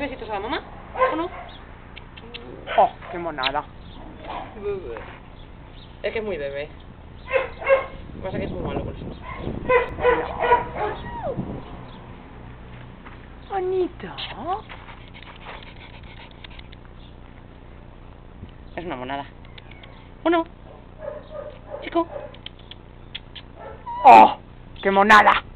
besitos a la mamá? ¿O no? Oh, qué monada. Es que es muy bebé. Pasa que es muy malo con eso. Anita. Es una monada. ¿O no? Chico. Oh, qué monada.